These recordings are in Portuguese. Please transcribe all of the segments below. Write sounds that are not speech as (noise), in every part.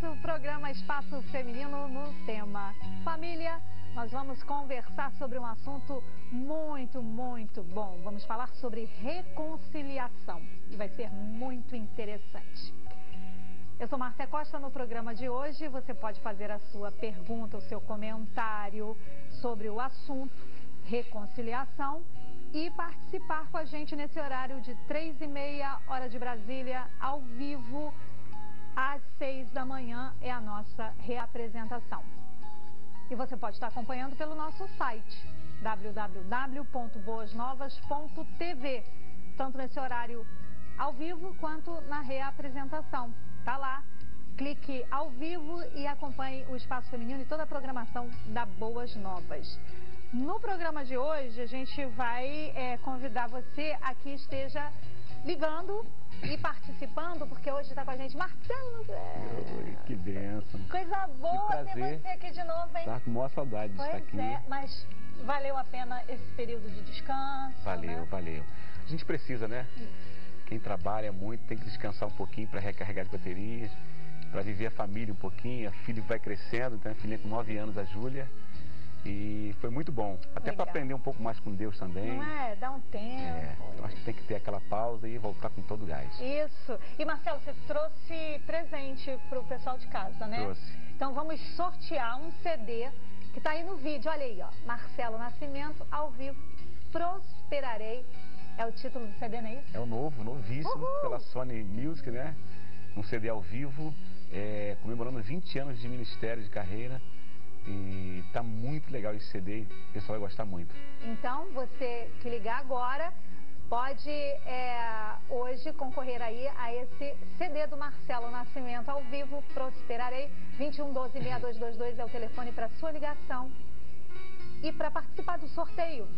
Nosso programa Espaço Feminino no tema Família. Nós vamos conversar sobre um assunto muito, muito bom. Vamos falar sobre reconciliação e vai ser muito interessante. Eu sou Márcia Costa no programa de hoje. Você pode fazer a sua pergunta, o seu comentário sobre o assunto reconciliação e participar com a gente nesse horário de três e meia hora de Brasília, ao vivo, às seis da manhã é a nossa reapresentação. E você pode estar acompanhando pelo nosso site www.boasnovas.tv, tanto nesse horário ao vivo quanto na reapresentação. Tá lá. Clique ao vivo e acompanhe o Espaço Feminino e toda a programação da Boas Novas. No programa de hoje, a gente vai é, convidar você a que esteja ligando e participando, porque hoje está com a gente Marcelo. Oi, que benção. Coisa boa ter você aqui de novo, hein? Tá com maior saudade de Pois estar aqui. é, mas valeu a pena esse período de descanso. Valeu, né? valeu. A gente precisa, né? Quem trabalha muito tem que descansar um pouquinho para recarregar as baterias, para viver a família um pouquinho. A filha vai crescendo, tem uma filhinha com 9 anos, a Júlia. E foi muito bom. Até para aprender um pouco mais com Deus também. Não é? Dá um tempo. É, eu acho que tem que ter aquela pausa e voltar com todo o gás. Isso. E Marcelo, você trouxe presente pro pessoal de casa, né? Trouxe. Então vamos sortear um CD que tá aí no vídeo. Olha aí, ó. Marcelo Nascimento, ao vivo. Prosperarei. É o título do CD, não é isso? É o novo, novíssimo, Uhul! pela Sony Music, né? Um CD ao vivo, é, comemorando 20 anos de ministério de carreira. E tá muito legal esse CD, o pessoal vai gostar muito. Então, você que ligar agora pode é, hoje concorrer aí a esse CD do Marcelo Nascimento ao vivo, Prosperarei. 2112-6222 é o telefone para sua ligação. E para participar do sorteio.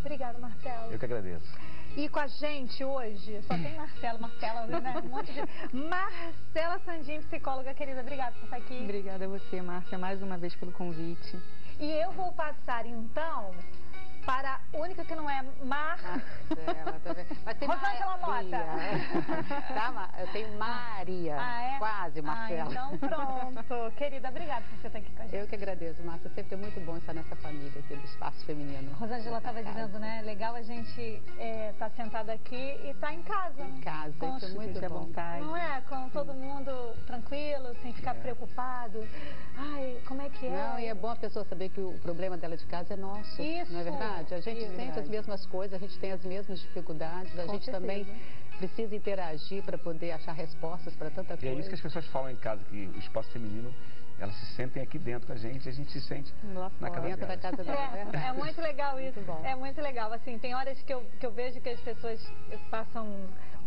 Obrigada, Marcelo. Eu que agradeço. E com a gente hoje, só tem Marcelo, Marcela, né? (laughs) Um monte de... Marcela Sandin, psicóloga querida, obrigada por estar aqui. Obrigada a você, Márcia, mais uma vez pelo convite. E eu vou passar então para a única que não é Mar... Marcela, tá vendo? (laughs) Mas tem Rosângela Maria. (laughs) tá, eu tenho Maria. Ah, é? Quase, Marcela. Ah, então pronto. (laughs) Querida, obrigada por você estar aqui com a gente. Eu que agradeço, Márcia. Sempre é muito bom estar nessa família aqui do Espaço Feminino. Rosângela estava dizendo, né? Legal a gente estar sentada aqui e estar em casa. Em casa, Com isso é muito é bom. vontade. Não é? Com todo mundo tranquilo, sem ficar É. preocupado. Ai, como é que é? Não, e é bom a pessoa saber que o problema dela de casa é nosso. Isso. Não é verdade? A gente Isso. sente as mesmas coisas, a gente tem as mesmas dificuldades, a Com gente certeza. também precisa interagir para poder achar respostas para tanta E coisa. é isso que as pessoas falam em casa, que o espaço feminino, elas se sentem aqui dentro com a gente e a gente se sente Lá na fora. casa Dentro da casa dela, é É, verdade. é muito legal isso. Muito bom. É muito legal. Assim, tem horas que eu, que eu vejo que as pessoas passam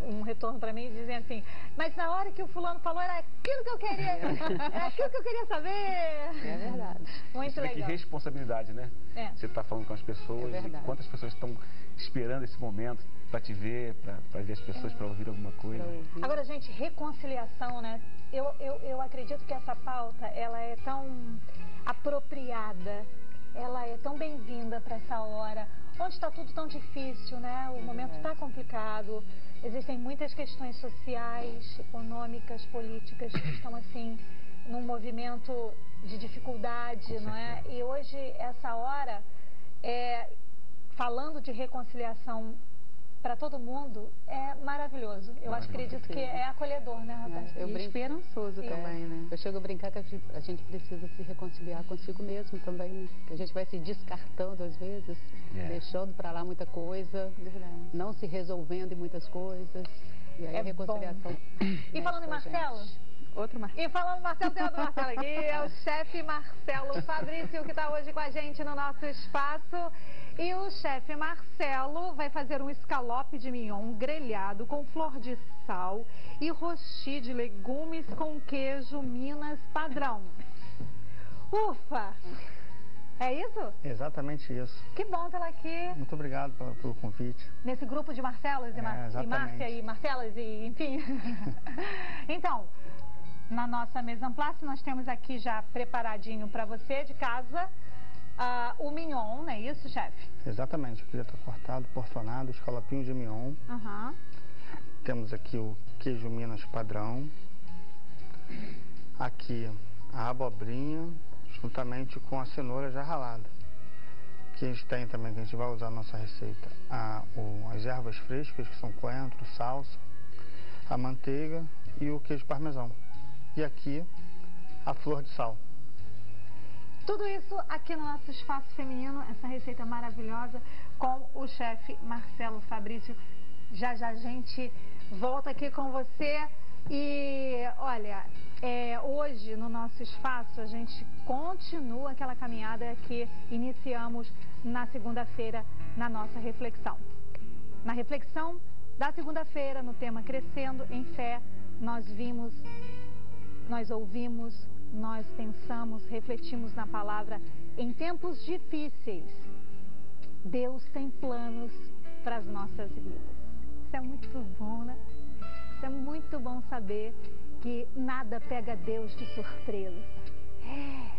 um, retorno para mim e dizem assim, mas na hora que o fulano falou era aquilo que eu queria, era aquilo que eu queria saber. É verdade. Muito vê que legal. responsabilidade, né? É. Você está falando com as pessoas É e quantas pessoas estão esperando esse momento para te ver, para ver as pessoas, para ouvir alguma coisa. Ouvir. Agora, gente, reconciliação, né? Eu, eu, eu acredito que essa pauta, ela é tão apropriada, ela é tão bem-vinda para essa hora, onde está tudo tão difícil, né? O momento está complicado, existem muitas questões sociais, econômicas, políticas que estão, assim, num movimento de dificuldade, não é? E hoje, essa hora, é, falando de reconciliação para todo mundo, é maravilhoso. Eu Ah, acredito que é acolhedor, né, Roberto? É, eu e brinco- esperançoso Isso. também, né? Eu chego a brincar que a gente, precisa se reconciliar consigo mesmo também, né? Que a gente vai se descartando às vezes, É. deixando pra lá muita coisa, Verdade. não se resolvendo em muitas coisas. E aí É a reconciliação. E falando em Marcelo? Outro Marcelo. E falando Marcelo, tem outro Marcelo aqui, é o chefe Marcelo Fabrício que está hoje com a gente no nosso espaço. E o chefe Marcelo vai fazer um escalope de mignon grelhado com flor de sal e rosti de legumes com queijo Minas padrão. Ufa! É isso? Exatamente isso. Que bom tê-la aqui. Muito obrigado pelo, pelo, convite. Nesse grupo de Marcelos e, Mar é, e Márcia e Marcelas e enfim. (laughs) então, na nossa mesa place nós temos aqui já preparadinho para você de casa uh, o mignon, não é isso, chefe? Exatamente. Aqui já está cortado, porcionado, escalopinho de mignon. Uhum. Temos aqui o queijo Minas padrão. Aqui a abobrinha juntamente com a cenoura já ralada. Que a gente tem também, que a gente vai usar na nossa receita, a, o, as ervas frescas, que são coentro, salsa, a manteiga e o queijo parmesão. E aqui, a flor de sal. Tudo isso aqui no nosso espaço feminino, essa receita maravilhosa com o chefe Marcelo Fabrício. Já já a gente volta aqui com você e olha, é, hoje, no nosso espaço, a gente continua aquela caminhada que iniciamos na segunda-feira na nossa reflexão. Na reflexão da segunda-feira, no tema Crescendo em Fé, nós vimos, nós ouvimos, nós pensamos, refletimos na palavra em tempos difíceis. Deus tem planos para as nossas vidas. Isso é muito bom, né? Isso é muito bom saber que nada pega Deus de surpresa. É,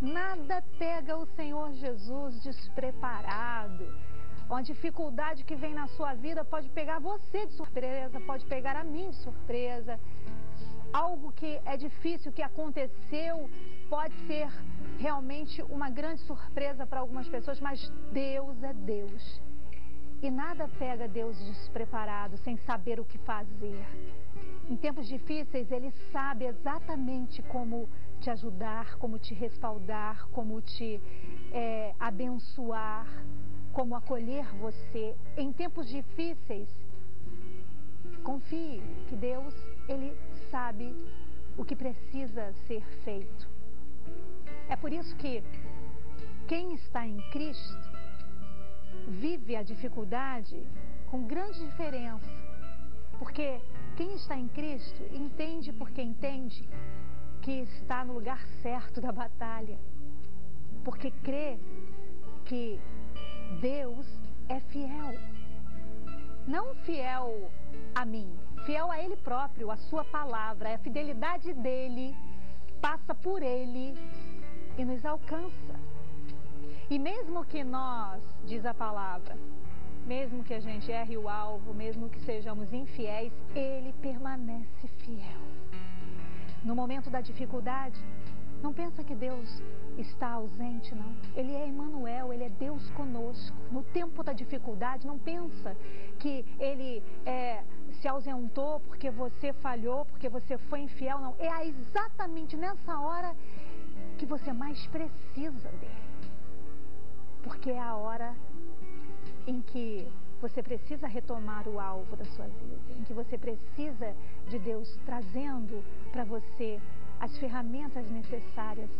nada pega o Senhor Jesus despreparado. Uma dificuldade que vem na sua vida pode pegar você de surpresa, pode pegar a mim de surpresa. Algo que é difícil, que aconteceu, pode ser realmente uma grande surpresa para algumas pessoas, mas Deus é Deus. E nada pega Deus despreparado, sem saber o que fazer. Em tempos difíceis, Ele sabe exatamente como te ajudar, como te respaldar, como te é, abençoar, como acolher você. Em tempos difíceis, confie que Deus, Ele sabe o que precisa ser feito. É por isso que quem está em Cristo vive a dificuldade com grande diferença. Porque quem está em Cristo entende porque entende que está no lugar certo da batalha. Porque crê que Deus é fiel. Não fiel a mim, fiel a Ele próprio, a Sua palavra. A fidelidade dele passa por Ele e nos alcança. E mesmo que nós, diz a palavra, mesmo que a gente erre o alvo, mesmo que sejamos infiéis, Ele permanece fiel. No momento da dificuldade, não pensa que Deus está ausente, não. Ele é Emmanuel, Ele é Deus conosco. No tempo da dificuldade, não pensa que Ele é, se ausentou porque você falhou, porque você foi infiel, não. É exatamente nessa hora que você mais precisa dele. Porque é a hora em que você precisa retomar o alvo da sua vida, em que você precisa de Deus trazendo para você as ferramentas necessárias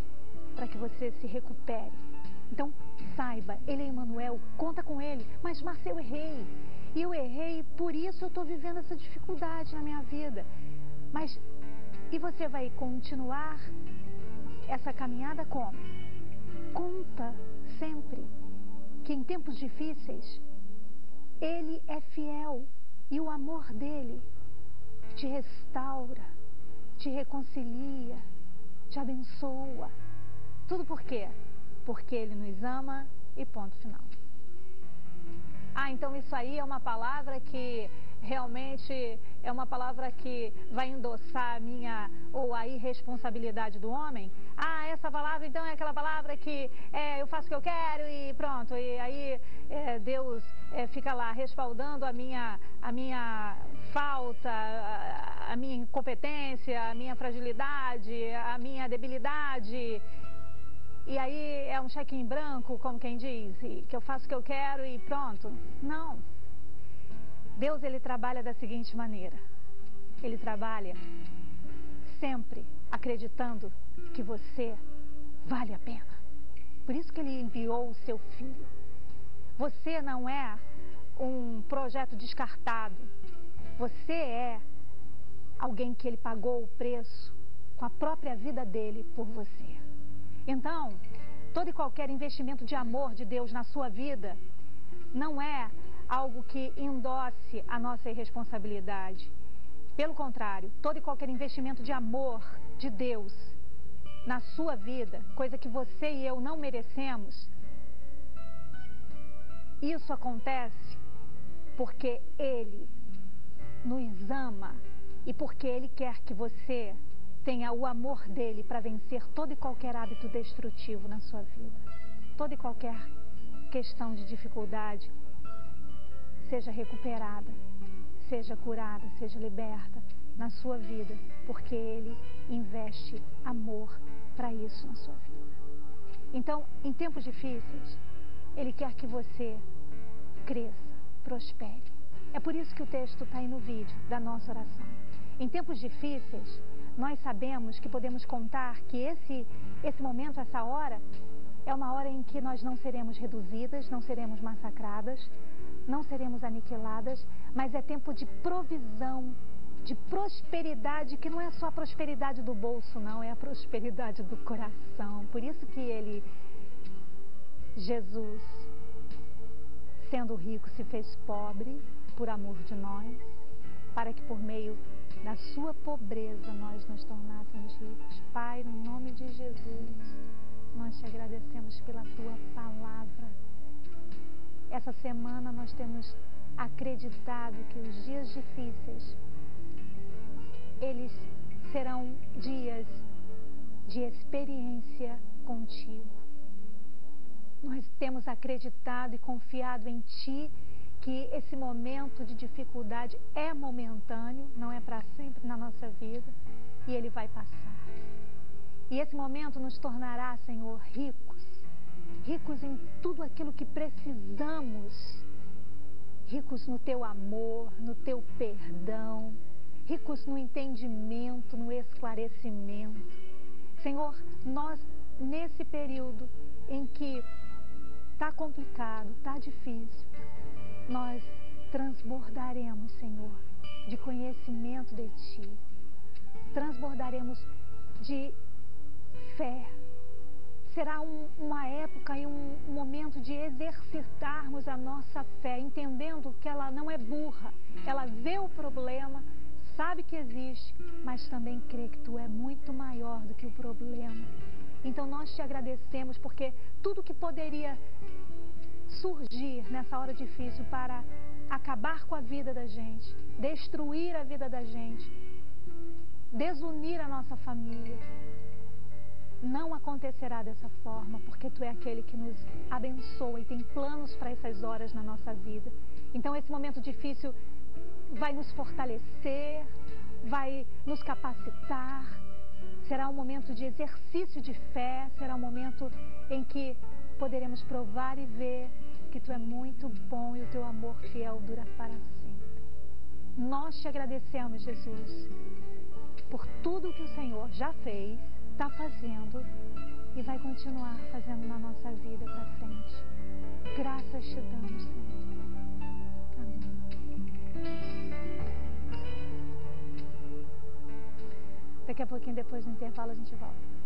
para que você se recupere. Então, saiba, ele é Emmanuel, conta com ele. Mas, eu errei. E eu errei, por isso eu estou vivendo essa dificuldade na minha vida. Mas, e você vai continuar essa caminhada como? Conta sempre que em tempos difíceis Ele é fiel e o amor dele te restaura, te reconcilia, te abençoa. Tudo por quê? Porque Ele nos ama e ponto final. Ah, então isso aí é uma palavra que realmente é uma palavra que vai endossar a minha ou a irresponsabilidade do homem? Ah, essa palavra então é aquela palavra que é, eu faço o que eu quero e pronto. E aí é, Deus é, fica lá respaldando a minha, a minha falta, a, a minha incompetência, a minha fragilidade, a minha debilidade. E aí é um cheque em branco, como quem diz, que eu faço o que eu quero e pronto. Não. Deus ele trabalha da seguinte maneira. Ele trabalha sempre acreditando que você vale a pena. Por isso que ele enviou o seu filho. Você não é um projeto descartado. Você é alguém que ele pagou o preço com a própria vida dele por você. Então, todo e qualquer investimento de amor de Deus na sua vida não é algo que endosse a nossa irresponsabilidade. Pelo contrário, todo e qualquer investimento de amor de Deus na sua vida, coisa que você e eu não merecemos, isso acontece porque Ele nos ama e porque Ele quer que você tenha o amor dele para vencer todo e qualquer hábito destrutivo na sua vida. Toda e qualquer questão de dificuldade seja recuperada, seja curada, seja liberta na sua vida, porque Ele investe amor para isso na sua vida. Então, em tempos difíceis, Ele quer que você cresça, prospere. É por isso que o texto está aí no vídeo da nossa oração. Em tempos difíceis, nós sabemos que podemos contar que esse, esse momento, essa hora, é uma hora em que nós não seremos reduzidas, não seremos massacradas, não seremos aniquiladas, mas é tempo de provisão, de prosperidade, que não é só a prosperidade do bolso, não, é a prosperidade do coração. Por isso que ele, Jesus, sendo rico, se fez pobre por amor de nós, para que por meio da sua pobreza nós nos tornássemos ricos. Pai, no nome de Jesus, nós te agradecemos pela tua palavra. Essa semana nós temos acreditado que os dias difíceis eles serão dias de experiência contigo. Nós temos acreditado e confiado em Ti que esse momento de dificuldade é momentâneo, não é para sempre na nossa vida, e ele vai passar. E esse momento nos tornará, Senhor, ricos, ricos em tudo aquilo que precisamos, ricos no teu amor, no teu perdão, ricos no entendimento, no esclarecimento. Senhor, nós, nesse período em que está complicado, está difícil, nós transbordaremos, Senhor, de conhecimento de Ti. Transbordaremos de fé. Será um, uma época e um, momento de exercitarmos a nossa fé, entendendo que ela não é burra. Ela vê o problema, sabe que existe, mas também crê que Tu é muito maior do que o problema. Então nós te agradecemos porque tudo que poderia surgir nessa hora difícil para acabar com a vida da gente, destruir a vida da gente, desunir a nossa família, não acontecerá dessa forma, porque tu é aquele que nos abençoa e tem planos para essas horas na nossa vida. Então, esse momento difícil vai nos fortalecer, vai nos capacitar. Será um momento de exercício de fé, será um momento em que poderemos provar e ver que tu é muito bom e o teu amor fiel dura para sempre. Nós te agradecemos, Jesus, por tudo que o Senhor já fez, está fazendo e vai continuar fazendo na nossa vida para frente. Graças te damos, Senhor. Amém. Daqui a pouquinho, depois do intervalo, a gente volta.